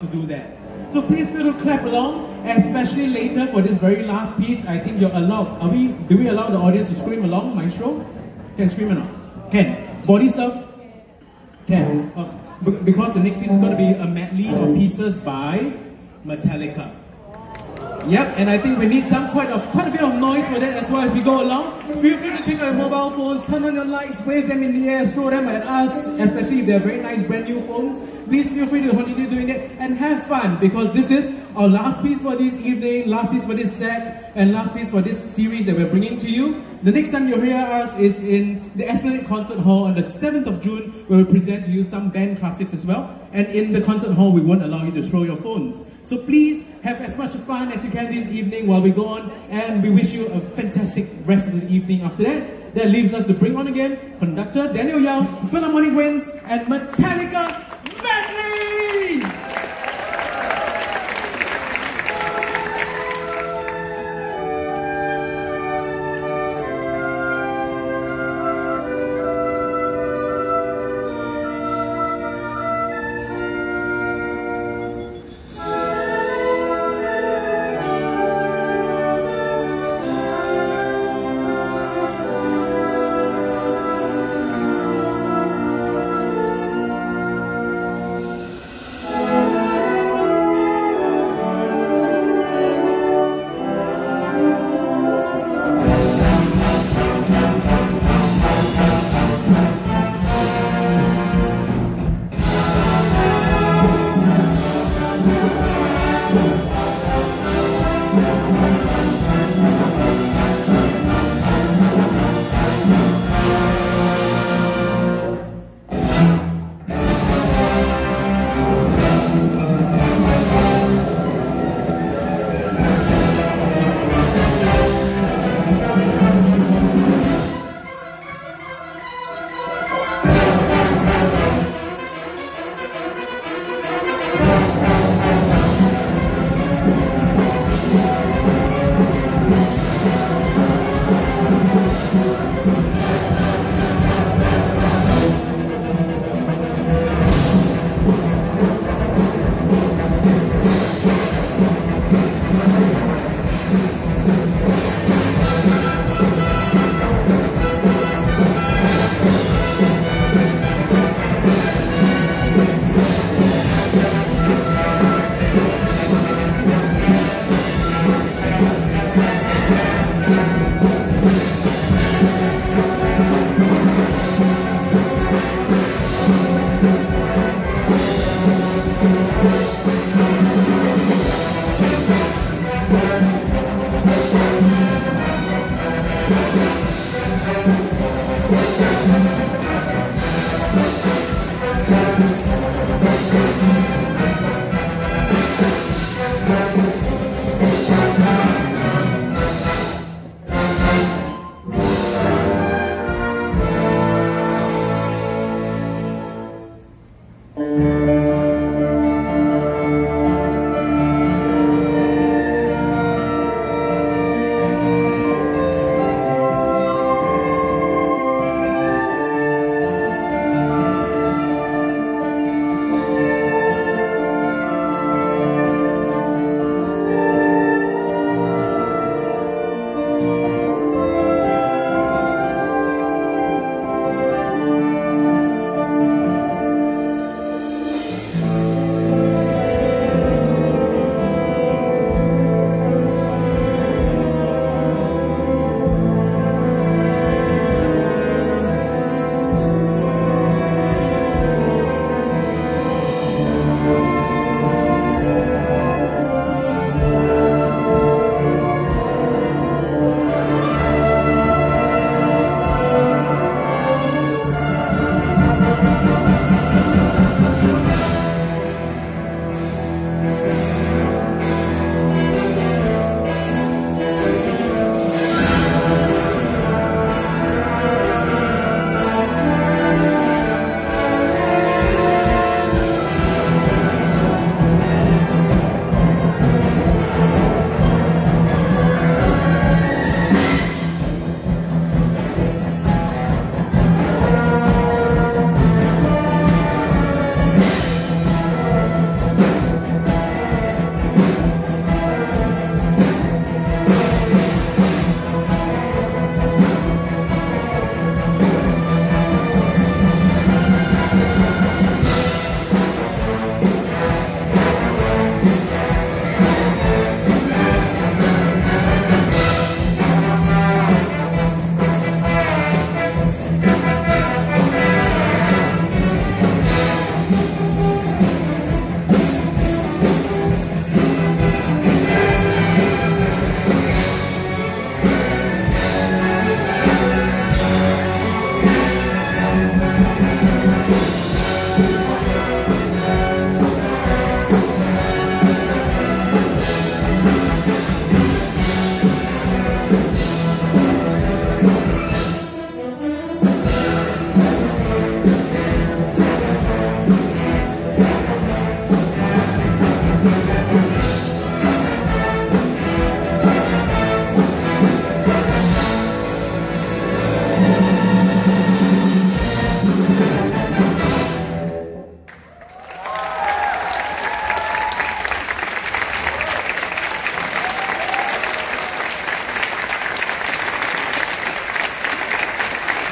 to do that. So please feel to clap along, especially later for this very last piece. I think you're allowed. Are we? Do we allow the audience to scream along, Maestro? Can scream or not? Can. Body surf? Can. Uh, because the next piece is going to be a medley of pieces by Metallica. Yep, and I think we need some quite of quite a bit of noise for that as well as we go along. Feel free to take your mobile phones, turn on your lights, wave them in the air, throw them at us, especially if they're very nice brand new phones. Please feel free to continue doing that and have fun because this is our last piece for this evening, last piece for this set, and last piece for this series that we're bringing to you. The next time you'll hear us is in the Esplanade Concert Hall on the 7th of June, where we present to you some band classics as well. And in the concert hall, we won't allow you to throw your phones. So please have as much fun as you can this evening while we go on, and we wish you a fantastic rest of the evening after that. That leaves us to bring on again conductor Daniel Yiau, Philharmonic Winds, and Metallica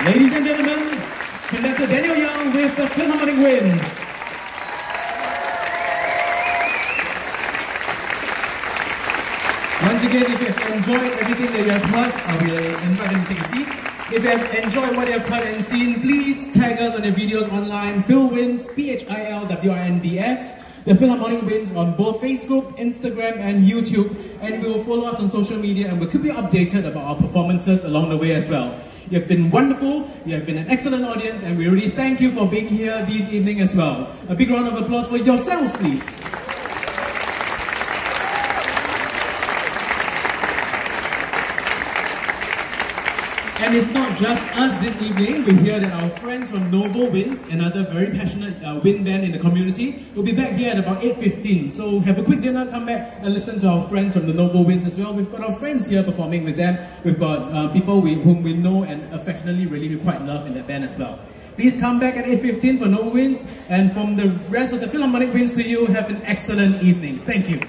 Ladies and gentlemen, conductor Daniel Yiau with the Philharmonic Winds. Once again, if you have enjoyed everything that you have heard, I will invite them to take a seat. If you have enjoyed what you have heard and seen, please tag us on the videos online, Phil Winds, P-H-I-L-W-I-N-D-S, the Philharmonic Winds on both Facebook, Instagram, and YouTube. And we will follow us on social media and we'll keep you updated about our performances along the way as well. You have been wonderful, you have been an excellent audience, and we really thank you for being here this evening as well. A big round of applause for yourselves, please. And it's not just us this evening. We hear that our friends from Novo Winds, another very passionate uh, wind band in the community, will be back here at about 8.15. So have a quick dinner, come back and listen to our friends from the Novo Winds as well. We've got our friends here performing with them. We've got uh, people we, whom we know and affectionately really we quite love in that band as well. Please come back at 8.15 for Novo Winds. And from the rest of the Philharmonic Winds to you, have an excellent evening. Thank you.